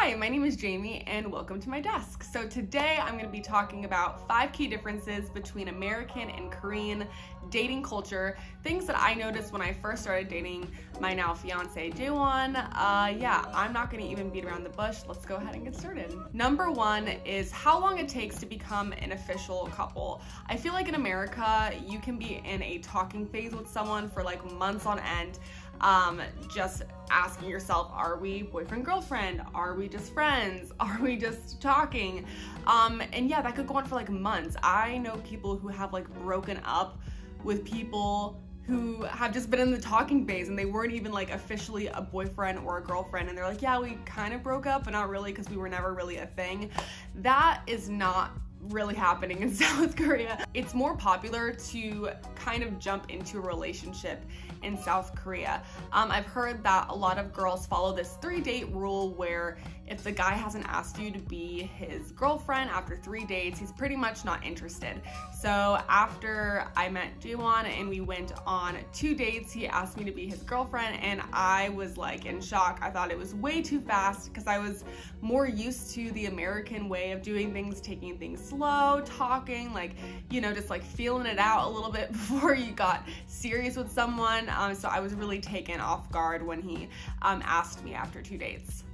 Hi, my name is Jamie and welcome to my desk. So today I'm going to be talking about five key differences between American and Korean dating culture, things that I noticed when I first started dating my now fiance Jaewon. Uh, yeah, I'm not going to even beat around the bush. Let's go ahead and get started. Number one is how long it takes to become an official couple. I feel like in America, you can be in a talking phase with someone for like months on end um, just asking yourself, are we boyfriend, girlfriend? Are we just friends? Are we just talking? Um, and yeah, that could go on for like months. I know people who have like broken up with people who have just been in the talking phase and they weren't even like officially a boyfriend or a girlfriend and they're like, yeah, we kind of broke up, but not really because we were never really a thing. That is not really happening in South Korea. It's more popular to kind of jump into a relationship in South Korea. Um, I've heard that a lot of girls follow this three date rule where if the guy hasn't asked you to be his girlfriend after three dates, he's pretty much not interested. So after I met Jaewon and we went on two dates, he asked me to be his girlfriend and I was like in shock. I thought it was way too fast because I was more used to the American way of doing things, taking things slow, talking, like, you know, just like feeling it out a little bit before you got serious with someone. Um, so I was really taken off guard when he um, asked me after two dates.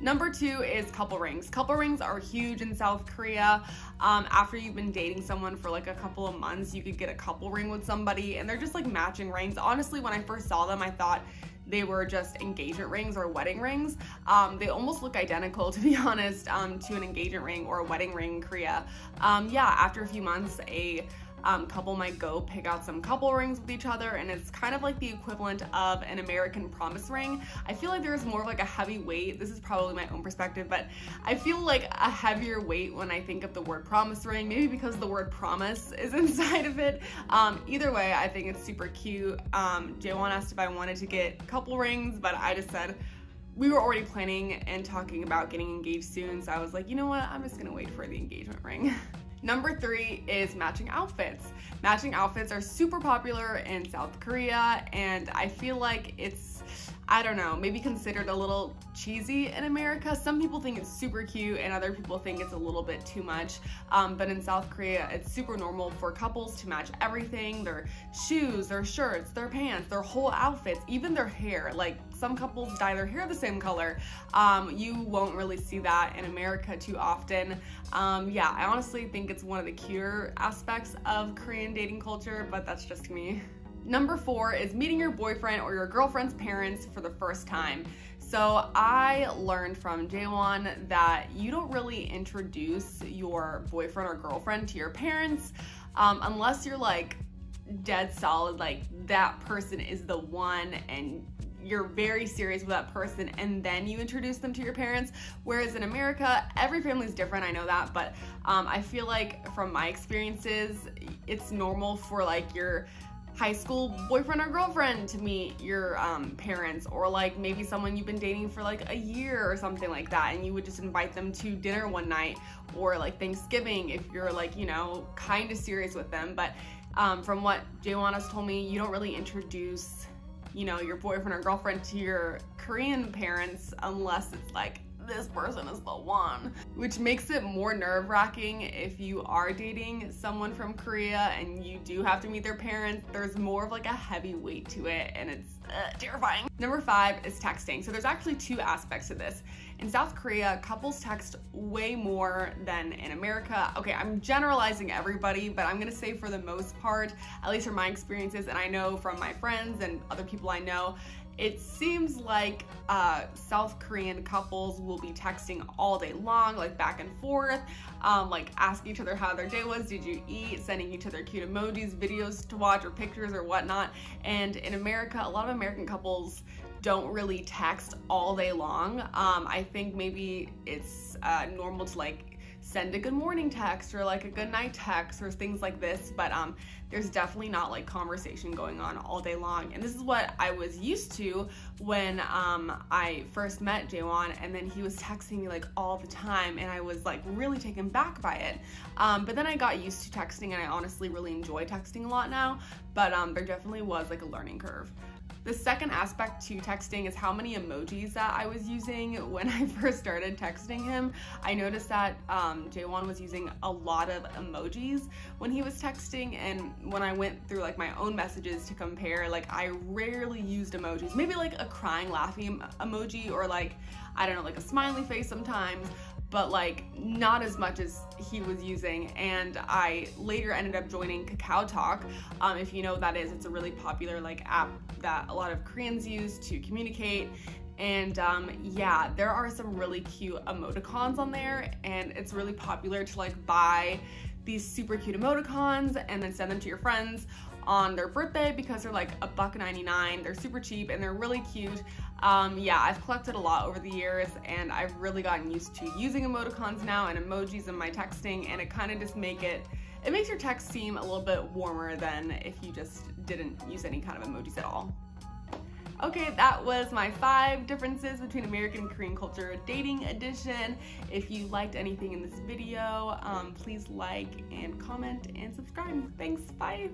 Number two is couple rings. Couple rings are huge in South Korea. Um, after you've been dating someone for like a couple of months, you could get a couple ring with somebody and they're just like matching rings. Honestly, when I first saw them, I thought they were just engagement rings or wedding rings. Um, they almost look identical, to be honest, um, to an engagement ring or a wedding ring in Korea. Um, yeah, after a few months, a um, couple might go pick out some couple rings with each other and it's kind of like the equivalent of an American promise ring. I feel like there's more of like a heavy weight. This is probably my own perspective, but I feel like a heavier weight when I think of the word promise ring, maybe because the word promise is inside of it. Um, either way, I think it's super cute. Um, Jaewon asked if I wanted to get couple rings, but I just said, we were already planning and talking about getting engaged soon, so I was like, you know what, I'm just gonna wait for the engagement ring. Number three is matching outfits. Matching outfits are super popular in South Korea and I feel like it's, I don't know, maybe considered a little cheesy in America. Some people think it's super cute and other people think it's a little bit too much. Um, but in South Korea, it's super normal for couples to match everything, their shoes, their shirts, their pants, their whole outfits, even their hair. Like some couples dye their hair the same color. Um, you won't really see that in America too often. Um, yeah, I honestly think it's one of the cuter aspects of Korean dating culture, but that's just me. Number four is meeting your boyfriend or your girlfriend's parents for the first time. So I learned from Jaewon that you don't really introduce your boyfriend or girlfriend to your parents um, unless you're like dead solid, like that person is the one and you're very serious with that person and then you introduce them to your parents. Whereas in America, every family is different, I know that, but um, I feel like from my experiences, it's normal for like your high school boyfriend or girlfriend to meet your um, parents or like maybe someone you've been dating for like a year or something like that and you would just invite them to dinner one night or like Thanksgiving if you're like you know kind of serious with them but um, from what Jaewon has told me you don't really introduce you know, your boyfriend or girlfriend to your Korean parents unless it's like this person is the one, which makes it more nerve wracking if you are dating someone from Korea and you do have to meet their parents. There's more of like a heavy weight to it and it's uh, terrifying. Number five is texting. So there's actually two aspects to this. In South Korea, couples text way more than in America. Okay, I'm generalizing everybody, but I'm gonna say for the most part, at least from my experiences, and I know from my friends and other people I know, it seems like uh, South Korean couples will be texting all day long, like back and forth, um, like asking each other how their day was, did you eat, sending each other cute emojis, videos to watch, or pictures or whatnot. And in America, a lot of American couples don't really text all day long. Um, I think maybe it's uh, normal to like send a good morning text or like a good night text or things like this, but um, there's definitely not like conversation going on all day long. And this is what I was used to when um, I first met Jaewon and then he was texting me like all the time and I was like really taken back by it. Um, but then I got used to texting and I honestly really enjoy texting a lot now, but um, there definitely was like a learning curve. The second aspect to texting is how many emojis that I was using when I first started texting him. I noticed that um, Jaewon was using a lot of emojis when he was texting and when I went through like my own messages to compare, like I rarely used emojis. Maybe like a crying laughing emoji or like, I don't know, like a smiley face sometimes, but like not as much as he was using. And I later ended up joining Kakao Talk. Um, if you know what that is, it's a really popular like app that a lot of Koreans use to communicate. And um, yeah, there are some really cute emoticons on there, and it's really popular to like buy these super cute emoticons and then send them to your friends on their birthday because they're like a buck 99 they're super cheap and they're really cute um, yeah i've collected a lot over the years and i've really gotten used to using emoticons now and emojis in my texting and it kind of just make it it makes your text seem a little bit warmer than if you just didn't use any kind of emojis at all Okay, that was my five differences between American and Korean culture dating edition. If you liked anything in this video, um, please like and comment and subscribe. Thanks, bye.